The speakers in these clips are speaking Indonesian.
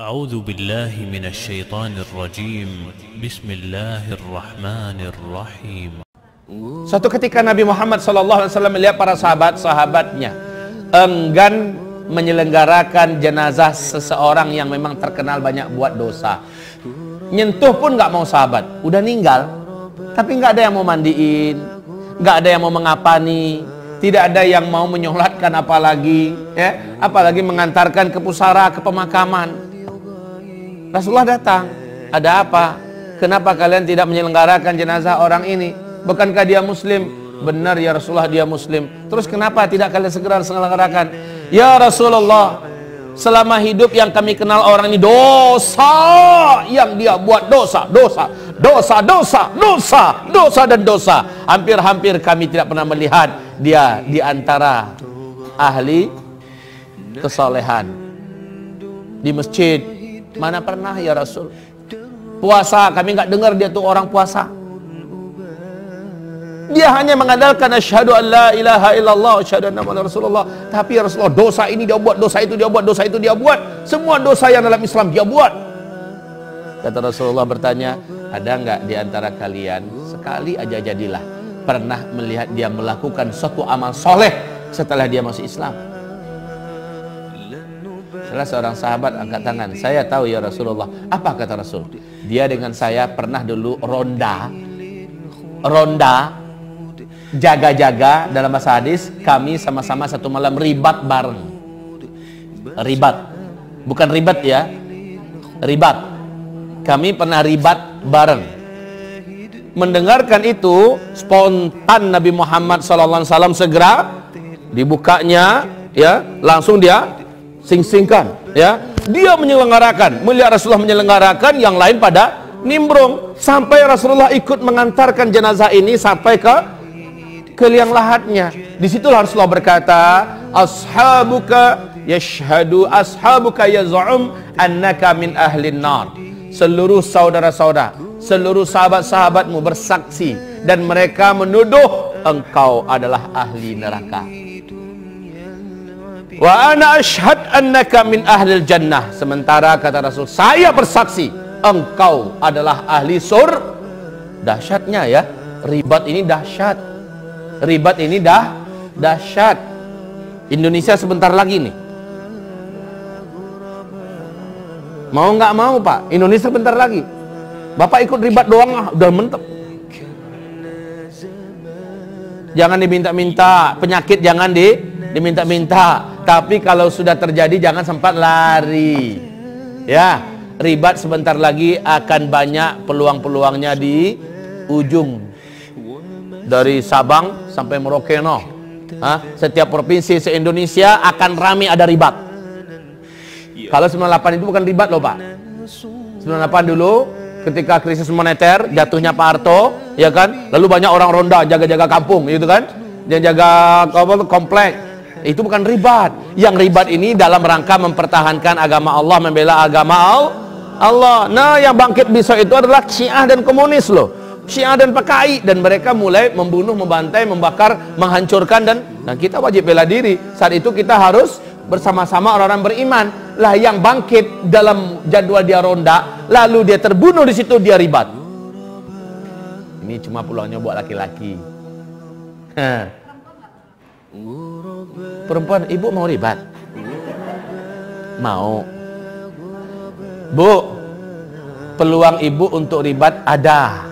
أعوذ بالله من الشيطان الرجيم بسم الله الرحمن الرحيم Suatu ketika Nabi Muhammad SAW melihat para sahabat-sahabatnya enggan menyelenggarakan jenazah seseorang yang memang terkenal banyak buat dosa. Nyentuh pun nggak mau sahabat, udah ninggal, tapi nggak ada yang mau mandiin, nggak ada yang mau mengapani, tidak ada yang mau menyolatkan apalagi, ya, apalagi mengantarkan ke pusara, ke pemakaman. Rasulullah datang, ada apa? Kenapa kalian tidak menyelenggarakan jenazah orang ini? Bukankah dia muslim? Benar ya Rasulullah dia muslim. Terus kenapa tidak kalian segera selenggarakan? Ya Rasulullah, selama hidup yang kami kenal orang ini dosa yang dia buat dosa, dosa, dosa, dosa, dosa, dosa dan dosa. Hampir-hampir kami tidak pernah melihat dia di antara ahli kesolehan di masjid. Mana pernah ya Rasul? Puasa kami nggak dengar dia tuh orang puasa. Dia hanya mengandalkan asyhadu an la ilaha illallah asyhadu anna muhammadar rasulullah. Tapi ya Rasulullah dosa ini dia buat, dosa itu dia buat, dosa itu dia buat. Semua dosa yang dalam Islam dia buat. Kata Rasulullah bertanya, ada enggak di antara kalian sekali aja jadilah pernah melihat dia melakukan suatu amal soleh setelah dia masuk Islam? Salah seorang sahabat angkat tangan. Saya tahu ya Rasulullah. Apa kata Rasul? Dia dengan saya pernah dulu ronda, ronda, jaga-jaga dalam bahasa hadis. Kami sama-sama satu malam ribat bareng. Ribat, bukan ribat ya, ribat. Kami pernah ribat bareng. Mendengarkan itu, spontan Nabi Muhammad SAW segera dibukanya, ya, langsung dia sing-singkan ya. Dia menyelenggarakan melihat Rasulullah menyelenggarakan yang lain pada nimbrung. Sampai Rasulullah ikut mengantarkan jenazah ini sampai ke ke liang lahatnya. Di situlah Rasulullah berkata ashabuka yashhadu ashabuka yaz'um annaka min ahlin nar. Seluruh saudara-saudara seluruh sahabat-sahabatmu bersaksi dan mereka menuduh engkau adalah ahli neraka Wa ana ashhad annaka min ahlil jannah. Sementara kata Rasul, saya bersaksi engkau adalah ahli sur. Dahsyatnya ya. Ribat ini dahsyat. Ribat ini dah dahsyat. Indonesia sebentar lagi nih. Mau nggak mau Pak? Indonesia sebentar lagi. Bapak ikut ribat doang ah, udah mentep. Jangan diminta-minta, penyakit jangan di diminta-minta. Tapi kalau sudah terjadi jangan sempat lari. Ya, ribat sebentar lagi akan banyak peluang-peluangnya di ujung. Dari Sabang sampai Merauke no. Hah? Setiap provinsi se-Indonesia akan ramai ada ribat. Kalau 98 itu bukan ribat loh, Pak. 98 dulu ketika krisis moneter jatuhnya Pak Harto, ya kan? Lalu banyak orang ronda jaga-jaga kampung, gitu kan? Yang jaga komplek itu bukan ribat. Yang ribat ini dalam rangka mempertahankan agama Allah, membela agama Allah. Nah, yang bangkit besok itu adalah Syiah dan komunis loh. Syiah dan PKI dan mereka mulai membunuh, membantai, membakar, menghancurkan dan nah kita wajib bela diri. Saat itu kita harus bersama-sama orang-orang beriman. Lah yang bangkit dalam jadwal dia ronda, lalu dia terbunuh di situ dia ribat. Ini cuma peluangnya buat laki-laki. Perempuan, ibu mau ribat? Mau. Bu, peluang ibu untuk ribat ada.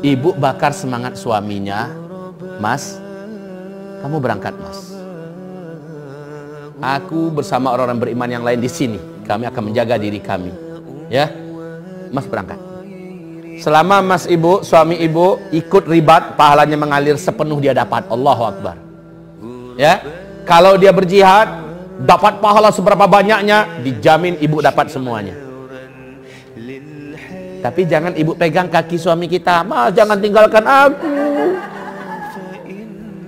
Ibu bakar semangat suaminya. Mas, kamu berangkat mas. Aku bersama orang-orang beriman yang lain di sini. Kami akan menjaga diri kami. Ya, mas berangkat. Selama mas ibu, suami ibu ikut ribat, pahalanya mengalir sepenuh dia dapat. Allahu Akbar. Ya, kalau dia berjihad, dapat pahala seberapa banyaknya, dijamin ibu dapat semuanya. Tapi jangan ibu pegang kaki suami kita, mas jangan tinggalkan aku.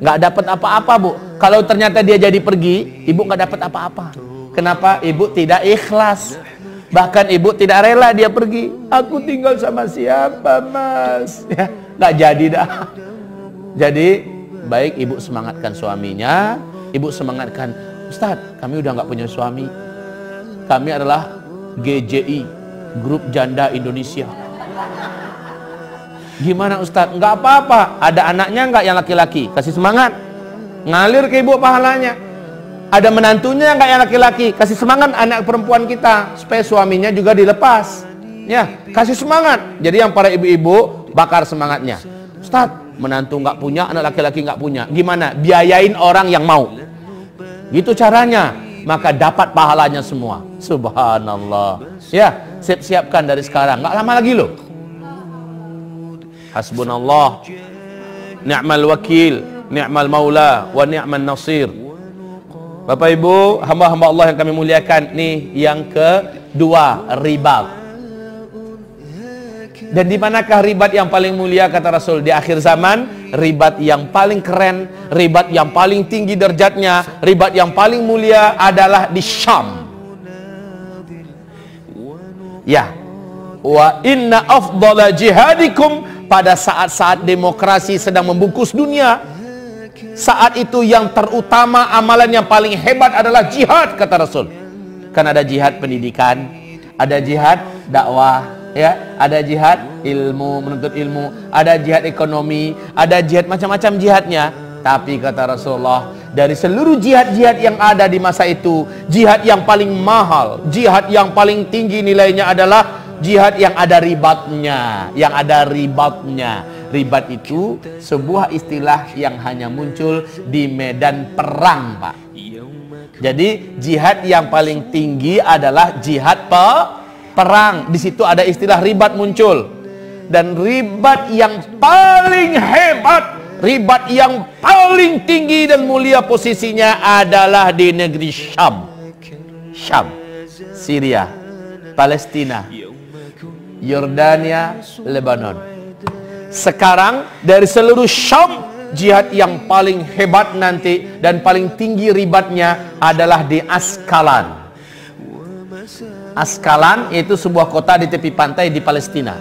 Nggak dapat apa-apa bu. Kalau ternyata dia jadi pergi, ibu nggak dapat apa-apa. Kenapa? Ibu tidak ikhlas. Bahkan ibu tidak rela dia pergi. Aku tinggal sama siapa mas? Ya, nggak jadi dah. Jadi baik ibu semangatkan suaminya, ibu semangatkan Ustadz, kami udah nggak punya suami. Kami adalah GJI, Grup Janda Indonesia. Gimana Ustaz? Enggak apa-apa. Ada anaknya enggak yang laki-laki? Kasih semangat. Ngalir ke ibu pahalanya. Ada menantunya enggak yang laki-laki? Kasih semangat anak perempuan kita supaya suaminya juga dilepas. Ya, kasih semangat. Jadi yang para ibu-ibu bakar semangatnya. Ustaz, menantu enggak punya, anak laki-laki enggak punya. Gimana? Biayain orang yang mau. Gitu caranya. Maka dapat pahalanya semua. Subhanallah. Ya, siap-siapkan dari sekarang. Enggak lama lagi loh. Hasbunallah Ni'mal wakil Ni'mal maula Wa ni'mal nasir Bapak ibu Hamba-hamba Allah yang kami muliakan Nih yang kedua Ribat dan di manakah ribat yang paling mulia kata Rasul di akhir zaman? Ribat yang paling keren, ribat yang paling tinggi derajatnya, ribat yang paling mulia adalah di Syam. Ya. Wa inna afdala jihadikum pada saat-saat demokrasi sedang membungkus dunia saat itu yang terutama amalan yang paling hebat adalah jihad kata Rasul kan ada jihad pendidikan ada jihad dakwah ya ada jihad ilmu menuntut ilmu ada jihad ekonomi ada jihad macam-macam jihadnya tapi kata Rasulullah dari seluruh jihad-jihad yang ada di masa itu jihad yang paling mahal jihad yang paling tinggi nilainya adalah jihad yang ada ribatnya, yang ada ribatnya. Ribat itu sebuah istilah yang hanya muncul di medan perang, Pak. Jadi jihad yang paling tinggi adalah jihad pe perang. Di situ ada istilah ribat muncul. Dan ribat yang paling hebat, ribat yang paling tinggi dan mulia posisinya adalah di negeri Syam. Syam, Syria, Palestina, Yordania, Lebanon. Sekarang dari seluruh Syam jihad yang paling hebat nanti dan paling tinggi ribatnya adalah di Askalan. Askalan yaitu sebuah kota di tepi pantai di Palestina.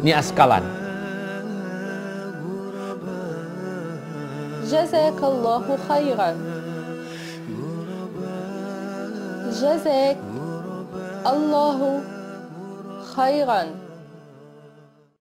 Ini Askalan. Jazakallahu khairan. Jazak Allahu khairan.